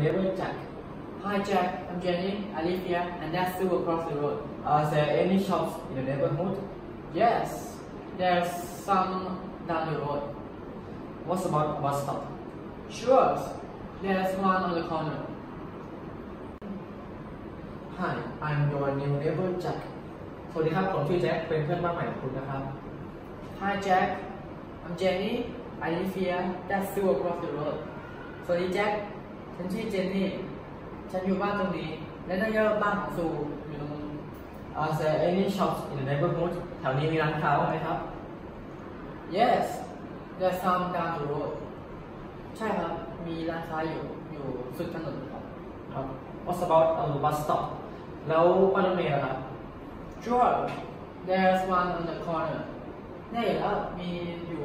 neighbor Jack. Hi Jack, I'm Jenny. I live here and that's still across the road. Are there any shops in the neighborhood? Yes, there's some down the road. What about a bus stop? Sure, there's one on the corner. Hi I'm your new neighbor Jack สวัสดีครับ ผมชื่อแจ็ค เป็นเพื่อนบ้านใหม่ของคุณนะครับ Hi Jack, I'm Jenny. I live here. That's still across the road. สวัสดีแจ็ค ฉันชื่อเจนนี่ ฉันอยู่บ้านตรงนี้ และนั่นก็บ้านของซูอยู่ตรงนู้น Are there any shops in the neighborhood แถวนี้มีร้านค้าบ้างไหมครับ Yes, there's some down the road. ใช่ครับ มีร้านค้าอยู่อยู่สุดถนนครับครับ What about a bus stop แล้วป้ายรถเมล์ล่ะครับ Sure, there's one on the corner แน่อยู่แล้วมีอยู่